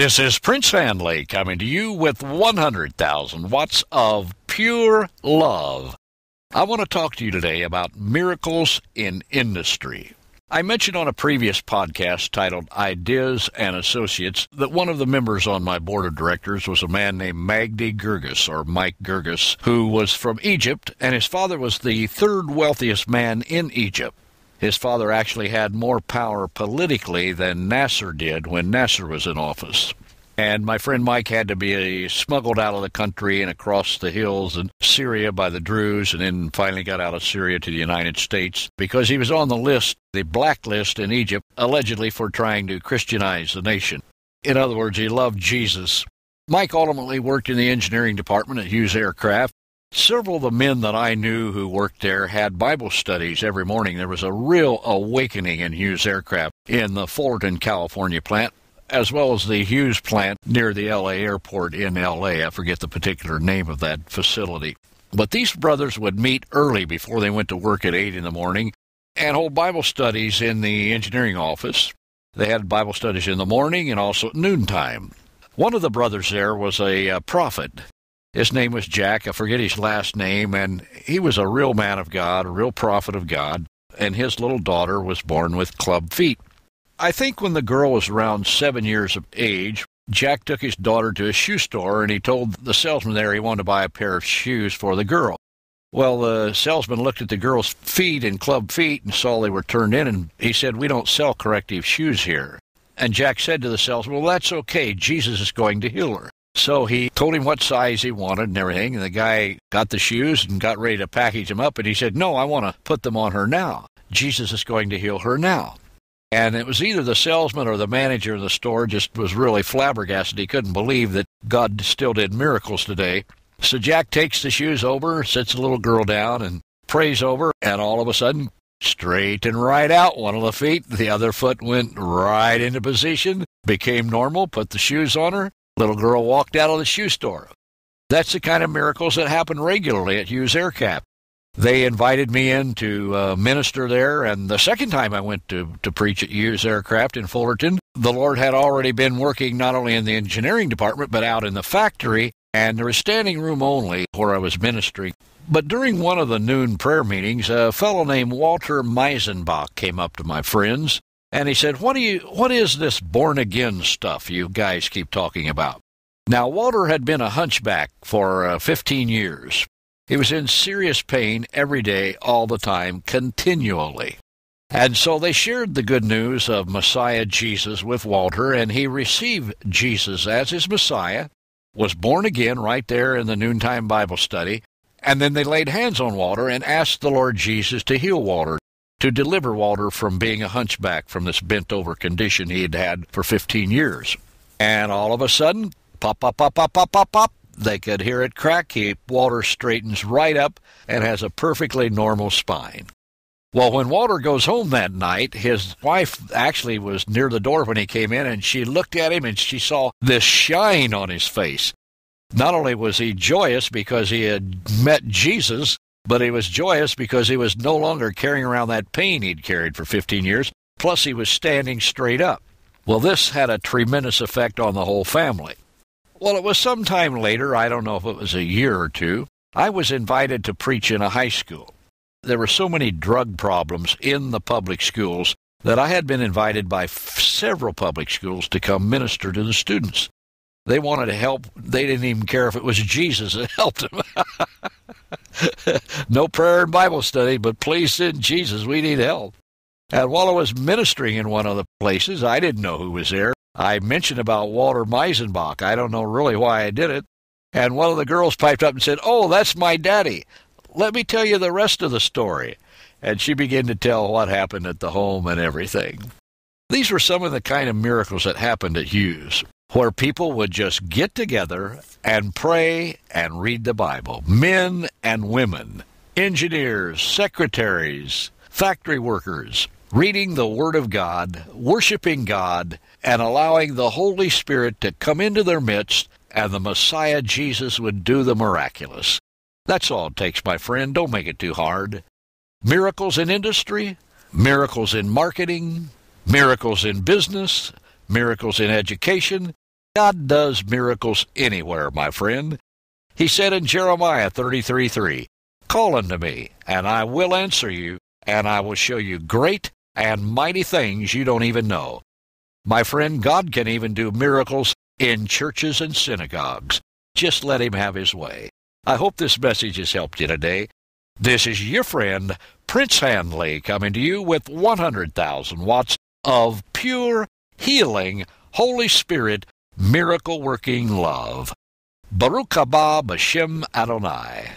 This is Prince Handley coming to you with 100,000 watts of pure love. I want to talk to you today about miracles in industry. I mentioned on a previous podcast titled Ideas and Associates that one of the members on my board of directors was a man named Magdi Girgis, or Mike Girgis, who was from Egypt, and his father was the third wealthiest man in Egypt. His father actually had more power politically than Nasser did when Nasser was in office. And my friend Mike had to be smuggled out of the country and across the hills in Syria by the Druze, and then finally got out of Syria to the United States because he was on the list, the blacklist in Egypt, allegedly for trying to Christianize the nation. In other words, he loved Jesus. Mike ultimately worked in the engineering department at Hughes Aircraft Several of the men that I knew who worked there had Bible studies every morning. There was a real awakening in Hughes Aircraft in the Fullerton, California plant, as well as the Hughes plant near the LA airport in LA. I forget the particular name of that facility. But these brothers would meet early before they went to work at 8 in the morning and hold Bible studies in the engineering office. They had Bible studies in the morning and also at noontime. One of the brothers there was a uh, prophet his name was Jack. I forget his last name. And he was a real man of God, a real prophet of God. And his little daughter was born with club feet. I think when the girl was around seven years of age, Jack took his daughter to a shoe store and he told the salesman there he wanted to buy a pair of shoes for the girl. Well, the salesman looked at the girl's feet and club feet and saw they were turned in, and he said, We don't sell corrective shoes here. And Jack said to the salesman, Well, that's okay. Jesus is going to heal her. So he told him what size he wanted and everything. And the guy got the shoes and got ready to package them up. And he said, No, I want to put them on her now. Jesus is going to heal her now. And it was either the salesman or the manager of the store just was really flabbergasted. He couldn't believe that God still did miracles today. So Jack takes the shoes over, sits the little girl down, and prays over. And all of a sudden, straight and right out one of the feet. The other foot went right into position, became normal, put the shoes on her, Little girl walked out of the shoe store. That's the kind of miracles that happen regularly at Hughes Aircraft. They invited me in to uh, minister there, and the second time I went to, to preach at Hughes Aircraft in Fullerton, the Lord had already been working not only in the engineering department, but out in the factory, and there was standing room only where I was ministering. But during one of the noon prayer meetings, a fellow named Walter Meisenbach came up to my friends and he said, "What do you what is this born again stuff you guys keep talking about?" Now, Walter had been a hunchback for uh, 15 years. He was in serious pain every day, all the time, continually. And so they shared the good news of Messiah Jesus with Walter, and he received Jesus as his Messiah, was born again right there in the noontime Bible study, and then they laid hands on Walter and asked the Lord Jesus to heal Walter to deliver Walter from being a hunchback from this bent over condition he had had for 15 years. And all of a sudden, pop, pop, pop, pop, pop, pop, pop, they could hear it crack. He, Walter straightens right up and has a perfectly normal spine. Well, when Walter goes home that night, his wife actually was near the door when he came in, and she looked at him and she saw this shine on his face. Not only was he joyous because he had met Jesus, but he was joyous because he was no longer carrying around that pain he'd carried for 15 years, plus he was standing straight up. Well, this had a tremendous effect on the whole family. Well, it was some time later, I don't know if it was a year or two, I was invited to preach in a high school. There were so many drug problems in the public schools that I had been invited by f- several public schools to come minister to the students. They wanted to help. They didn't even care if it was Jesus that helped them. no prayer and Bible study, but please send Jesus. We need help. And while I was ministering in one of the places, I didn't know who was there. I mentioned about Walter Meisenbach. I don't know really why I did it. And one of the girls piped up and said, Oh, that's my daddy. Let me tell you the rest of the story. And she began to tell what happened at the home and everything. These were some of the kind of miracles that happened at Hughes where people would just get together and pray and read the Bible. Men and women, engineers, secretaries, factory workers, reading the Word of God, worshiping God, and allowing the Holy Spirit to come into their midst, and the Messiah Jesus would do the miraculous. That's all it takes, my friend. Don't make it too hard. Miracles in industry, miracles in marketing, miracles in business, miracles in education, God does miracles anywhere, my friend. He said in Jeremiah 33 3, Call unto me, and I will answer you, and I will show you great and mighty things you don't even know. My friend, God can even do miracles in churches and synagogues. Just let Him have His way. I hope this message has helped you today. This is your friend, Prince Handley, coming to you with 100,000 watts of pure, healing, Holy Spirit, miracle working love. Baruch haba b'Shem Adonai.